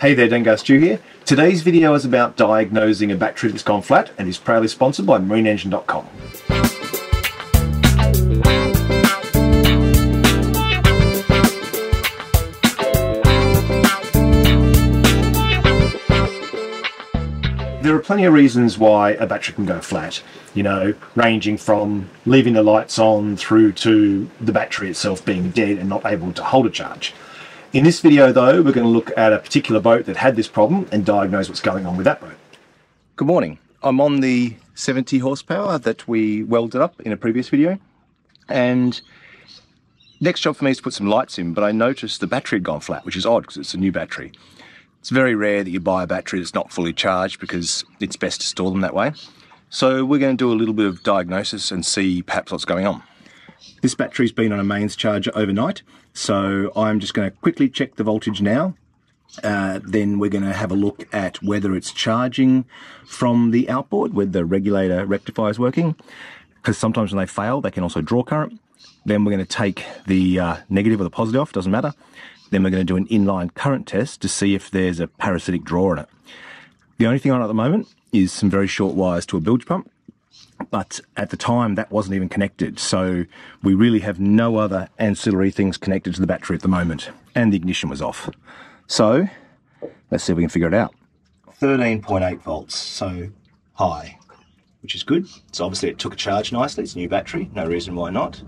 Hey there, Dangar Stu here. Today's video is about diagnosing a battery that's gone flat and is proudly sponsored by MarineEngine.com. There are plenty of reasons why a battery can go flat, you know, ranging from leaving the lights on through to the battery itself being dead and not able to hold a charge. In this video though, we're going to look at a particular boat that had this problem and diagnose what's going on with that boat. Good morning. I'm on the 70 horsepower that we welded up in a previous video. And next job for me is to put some lights in, but I noticed the battery had gone flat, which is odd because it's a new battery. It's very rare that you buy a battery that's not fully charged because it's best to store them that way. So we're going to do a little bit of diagnosis and see perhaps what's going on. This battery's been on a mains charger overnight, so I'm just going to quickly check the voltage now. Uh, then we're going to have a look at whether it's charging from the outboard, whether the regulator rectifier is working, because sometimes when they fail, they can also draw current. Then we're going to take the uh, negative or the positive off, doesn't matter. Then we're going to do an inline current test to see if there's a parasitic draw in it. The only thing on at the moment is some very short wires to a bilge pump, but at the time that wasn't even connected. So we really have no other ancillary things connected to the battery at the moment, and the ignition was off. So let's see if we can figure it out. 13.8 volts, so high, which is good. So obviously it took a charge nicely. It's a new battery, no reason why not.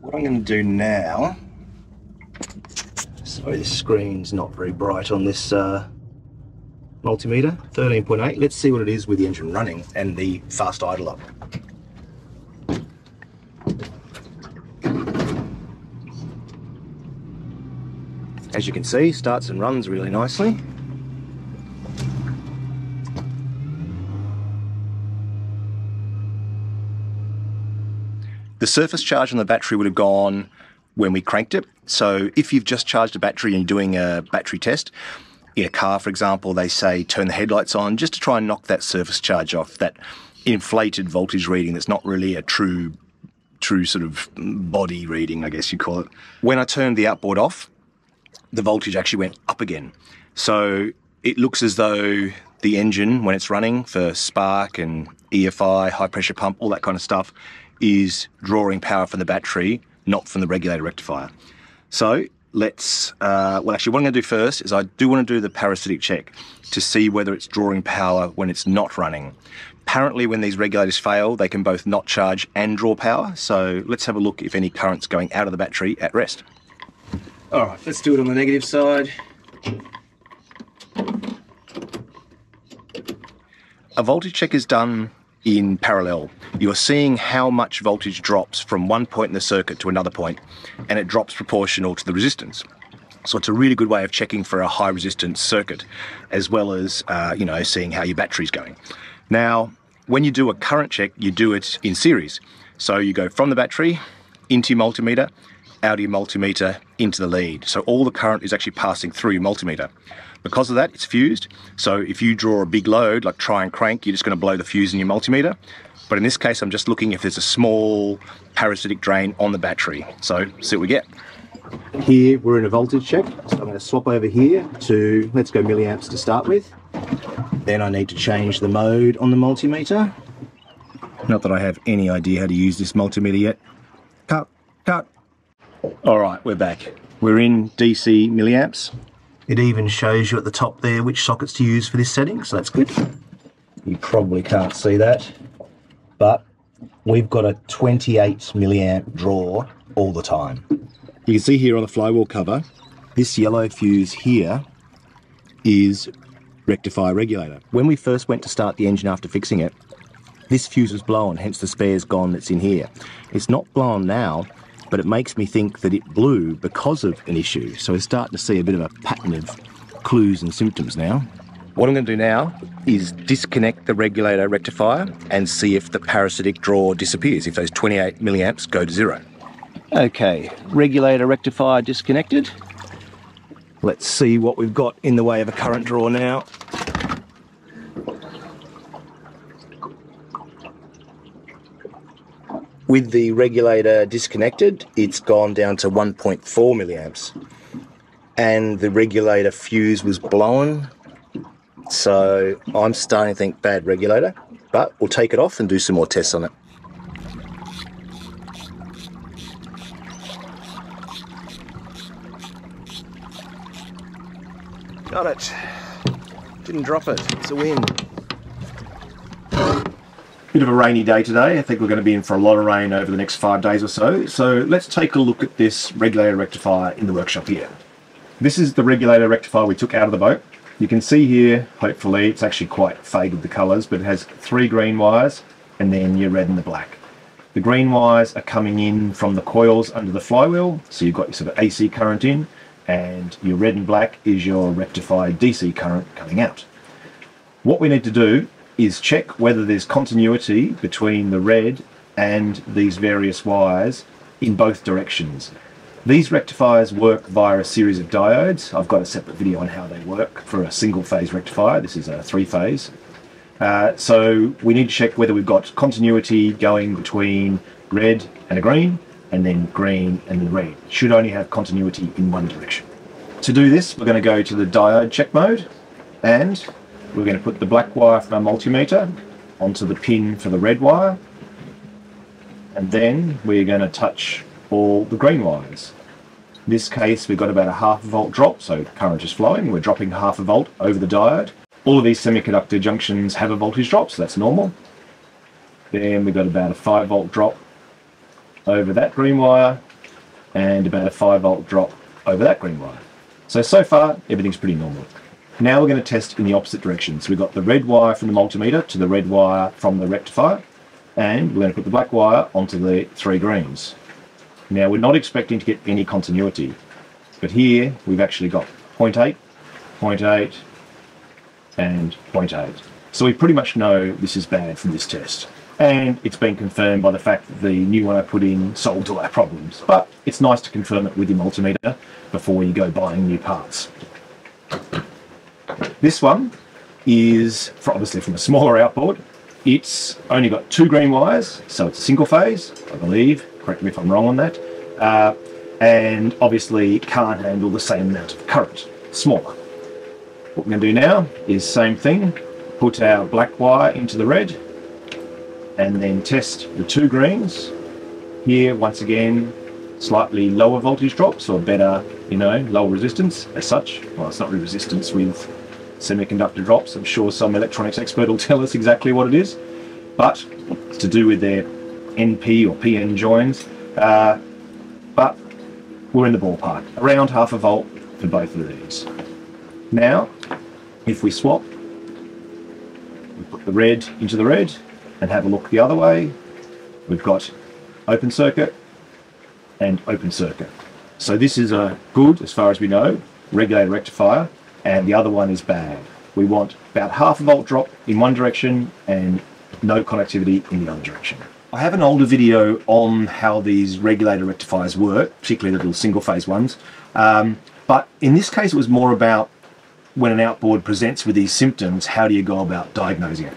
What I'm going to do now Sorry, the screen's not very bright on this uh, multimeter. 13.8. Let's see what it is with the engine running and the fast idle up. As you can see, starts and runs really nicely. The surface charge on the battery would have gone when we cranked it. So if you've just charged a battery and you're doing a battery test, in a car, for example, they say turn the headlights on just to try and knock that surface charge off, that inflated voltage reading that's not really a true true sort of body reading, I guess you call it. When I turned the outboard off, the voltage actually went up again. So it looks as though the engine, when it's running for spark and EFI, high pressure pump, all that kind of stuff, is drawing power from the battery not from the regulator rectifier. So let's, uh, well, actually, what I'm going to do first is I do want to do the parasitic check to see whether it's drawing power when it's not running. Apparently, when these regulators fail, they can both not charge and draw power. So let's have a look if any current's going out of the battery at rest. All right, let's do it on the negative side. A voltage check is done in parallel. You're seeing how much voltage drops from one point in the circuit to another point, and it drops proportional to the resistance. So it's a really good way of checking for a high resistance circuit, as well as uh, you know seeing how your battery's going. Now, when you do a current check, you do it in series. So you go from the battery into your multimeter, out of your multimeter into the lead. So all the current is actually passing through your multimeter. Because of that, it's fused. So if you draw a big load, like try and crank, you're just going to blow the fuse in your multimeter. But in this case, I'm just looking if there's a small parasitic drain on the battery. So see what we get. Here we're in a voltage check. So I'm going to swap over here to, let's go milliamps to start with. Then I need to change the mode on the multimeter. Not that I have any idea how to use this multimeter yet. Cut, cut. All right, we're back. We're in DC milliamps. It even shows you at the top there which sockets to use for this setting, so that's good. You probably can't see that, but we've got a 28 milliamp draw all the time. You can see here on the flywheel cover, this yellow fuse here is rectifier regulator. When we first went to start the engine after fixing it, this fuse was blown, hence the spare's gone that's in here. It's not blown now, but it makes me think that it blew because of an issue. So we're starting to see a bit of a pattern of clues and symptoms now. What I'm going to do now is disconnect the regulator rectifier and see if the parasitic draw disappears, if those 28 milliamps go to zero. Okay, regulator rectifier disconnected. Let's see what we've got in the way of a current draw now. With the regulator disconnected, it's gone down to 1.4 milliamps. and the regulator fuse was blown. So I'm starting to think bad regulator, but we'll take it off and do some more tests on it. Got it. Didn't drop it. It's a win. Bit of a rainy day today. I think we're going to be in for a lot of rain over the next five days or so. So let's take a look at this regulator rectifier in the workshop here. This is the regulator rectifier we took out of the boat. You can see here, hopefully, it's actually quite faded the colours, but it has three green wires and then your red and the black. The green wires are coming in from the coils under the flywheel, so you've got your sort of AC current in, and your red and black is your rectified DC current coming out. What we need to do is check whether there's continuity between the red and these various wires in both directions. These rectifiers work via a series of diodes. I've got a separate video on how they work for a single phase rectifier. This is a three phase. Uh, so we need to check whether we've got continuity going between red and a green and then green and then red. Should only have continuity in one direction. To do this, we're going to go to the diode check mode and we're going to put the black wire from our multimeter onto the pin for the red wire and then we're going to touch all the green wires. In this case we've got about a half volt drop so current is flowing, we're dropping half a volt over the diode. All of these semiconductor junctions have a voltage drop so that's normal. Then we've got about a 5 volt drop over that green wire and about a 5 volt drop over that green wire. So, so far everything's pretty normal. Now we're going to test in the opposite direction. So we've got the red wire from the multimeter to the red wire from the rectifier and we're going to put the black wire onto the three greens. Now we're not expecting to get any continuity but here we've actually got 0.8, 0.8 and 0.8. So we pretty much know this is bad from this test and it's been confirmed by the fact that the new one I put in solved all our problems. But it's nice to confirm it with your multimeter before you go buying new parts. This one is obviously from a smaller outboard. It's only got two green wires, so it's a single phase, I believe. Correct me if I'm wrong on that. Uh, and obviously can't handle the same amount of current, smaller. What we're going to do now is same thing, put our black wire into the red, and then test the two greens. Here, once again, slightly lower voltage drops or better, you know, lower resistance as such. Well, it's not really resistance with semiconductor drops. I'm sure some electronics expert will tell us exactly what it is, but it's to do with their NP or PN joins. Uh, but we're in the ballpark, around half a volt for both of these. Now, if we swap, we put the red into the red, and have a look the other way, we've got open circuit and open circuit. So this is a good, as far as we know, regulator rectifier, and the other one is bad. We want about half a volt drop in one direction and no connectivity in the other direction. I have an older video on how these regulator rectifiers work, particularly the little single phase ones. Um, but in this case, it was more about when an outboard presents with these symptoms, how do you go about diagnosing it?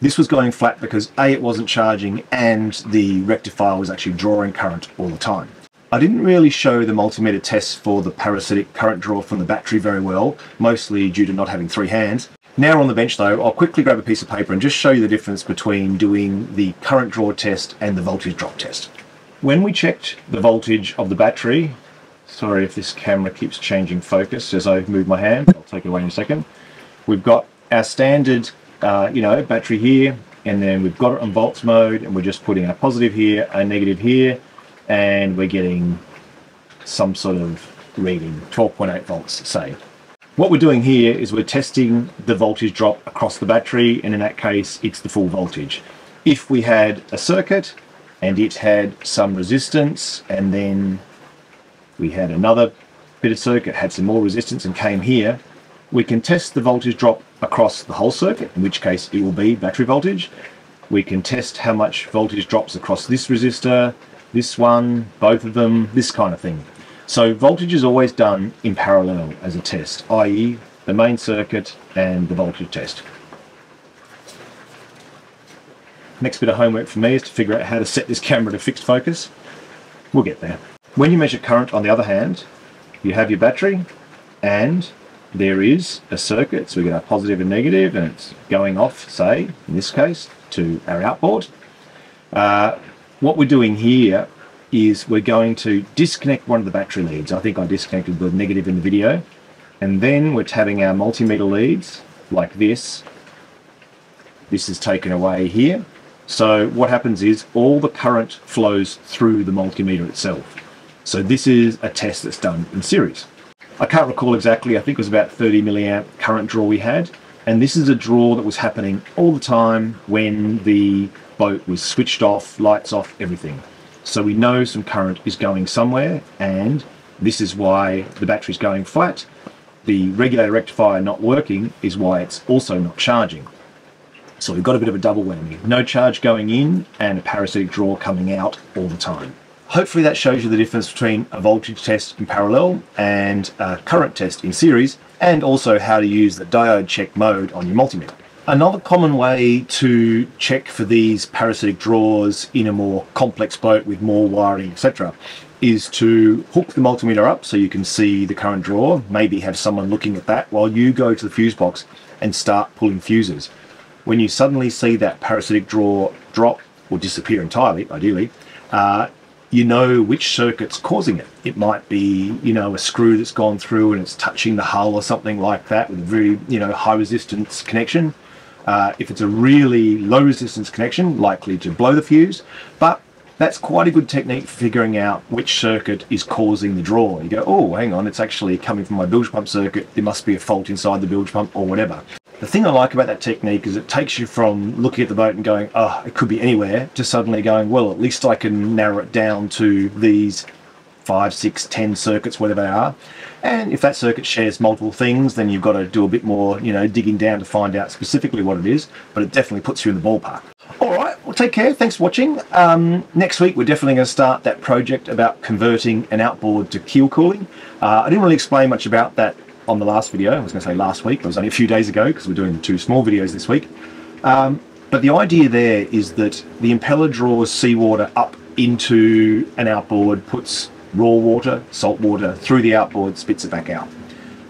This was going flat because A, it wasn't charging and the rectifier was actually drawing current all the time. I didn't really show the multimeter tests for the parasitic current draw from the battery very well, mostly due to not having three hands. Now on the bench though, I'll quickly grab a piece of paper and just show you the difference between doing the current draw test and the voltage drop test. When we checked the voltage of the battery, sorry if this camera keeps changing focus as I move my hand, I'll take it away in a second. We've got our standard uh, you know, battery here, and then we've got it on volts mode, and we're just putting a positive here, a negative here, and we're getting some sort of reading, 12.8 volts, say. What we're doing here is we're testing the voltage drop across the battery, and in that case, it's the full voltage. If we had a circuit, and it had some resistance, and then we had another bit of circuit, had some more resistance, and came here, we can test the voltage drop across the whole circuit, in which case it will be battery voltage. We can test how much voltage drops across this resistor, this one, both of them, this kind of thing. So voltage is always done in parallel as a test, i.e. the main circuit and the voltage test. Next bit of homework for me is to figure out how to set this camera to fixed focus. We'll get there. When you measure current, on the other hand, you have your battery and there is a circuit, so we get our positive and negative, and it's going off, say, in this case, to our outboard. Uh, what we're doing here is we're going to disconnect one of the battery leads. I think I disconnected the negative in the video. And then we're tabbing our multimeter leads like this. This is taken away here. So what happens is all the current flows through the multimeter itself. So this is a test that's done in series. I can't recall exactly, I think it was about 30 milliamp current draw we had. And this is a draw that was happening all the time when the boat was switched off, lights off, everything. So we know some current is going somewhere and this is why the battery's going flat. The regulator rectifier not working is why it's also not charging. So we've got a bit of a double whammy. No charge going in and a parasitic draw coming out all the time. Hopefully that shows you the difference between a voltage test in parallel and a current test in series, and also how to use the diode check mode on your multimeter. Another common way to check for these parasitic draws in a more complex boat with more wiring, etc., is to hook the multimeter up so you can see the current draw, maybe have someone looking at that while you go to the fuse box and start pulling fuses. When you suddenly see that parasitic draw drop or disappear entirely, ideally, uh, you know which circuit's causing it. It might be, you know, a screw that's gone through and it's touching the hull or something like that with a very, you know, high resistance connection. Uh, if it's a really low resistance connection, likely to blow the fuse, but that's quite a good technique for figuring out which circuit is causing the draw. You go, oh, hang on, it's actually coming from my bilge pump circuit. There must be a fault inside the bilge pump or whatever. The thing I like about that technique is it takes you from looking at the boat and going, oh, it could be anywhere, to suddenly going, well, at least I can narrow it down to these five, six, ten circuits, whatever they are. And if that circuit shares multiple things, then you've got to do a bit more, you know, digging down to find out specifically what it is, but it definitely puts you in the ballpark. All right, well, take care. Thanks for watching. Um, next week, we're definitely going to start that project about converting an outboard to keel cooling. Uh, I didn't really explain much about that on the last video. I was going to say last week, it was only a few days ago because we're doing two small videos this week. Um, but the idea there is that the impeller draws seawater up into an outboard, puts raw water, salt water through the outboard, spits it back out.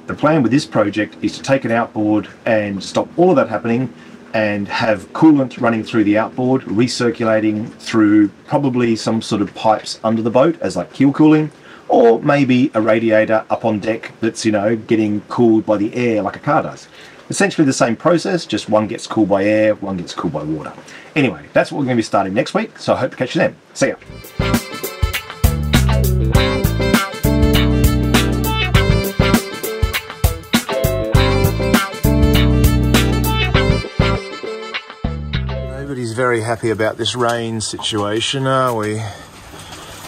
The plan with this project is to take an outboard and stop all of that happening and have coolant running through the outboard, recirculating through probably some sort of pipes under the boat as like keel cooling, or maybe a radiator up on deck that's, you know, getting cooled by the air like a car does. Essentially the same process, just one gets cooled by air, one gets cooled by water. Anyway, that's what we're going to be starting next week, so I hope to catch you then. See ya. Very happy about this rain situation, are we?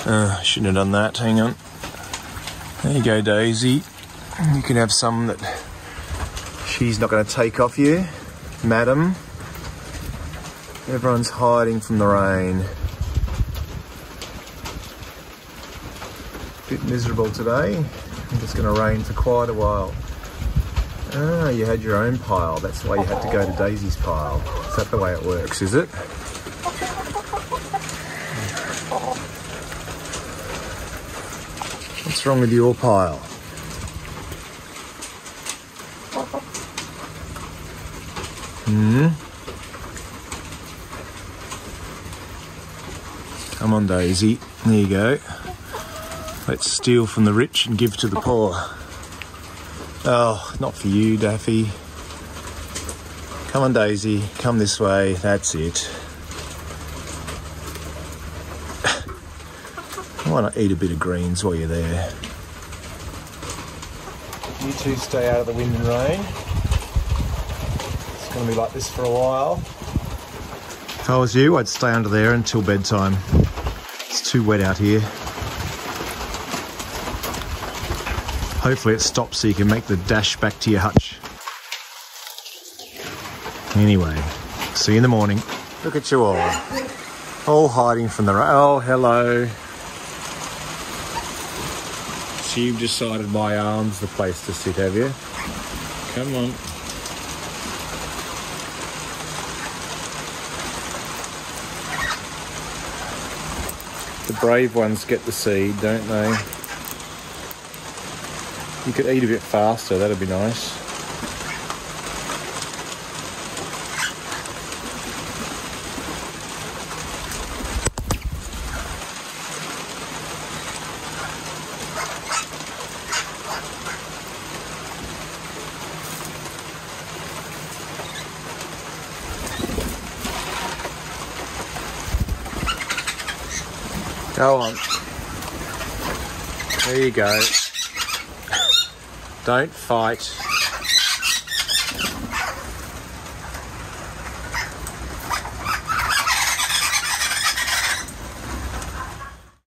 Uh, shouldn't have done that, hang on. There you go, Daisy. You can have some that she's not going to take off you, madam. Everyone's hiding from the rain. Bit miserable today. It's going to rain for quite a while. Ah, you had your own pile. That's why you had to go to Daisy's pile. Is that the way it works, is it? What's wrong with your pile? Hmm? Come on, Daisy. There you go. Let's steal from the rich and give to the poor. Oh, not for you, Daffy. Come on, Daisy. Come this way. That's it. Why not eat a bit of greens while you're there? You two stay out of the wind and rain. It's going to be like this for a while. If I was you, I'd stay under there until bedtime. It's too wet out here. Hopefully it stops so you can make the dash back to your hutch. Anyway, see you in the morning. Look at you all. All hiding from the rain. Oh, hello. You've decided my arm's the place to sit, have you? Come on. The brave ones get the seed, don't they? You could eat a bit faster, that'd be nice. Go on. There you go. Don't fight.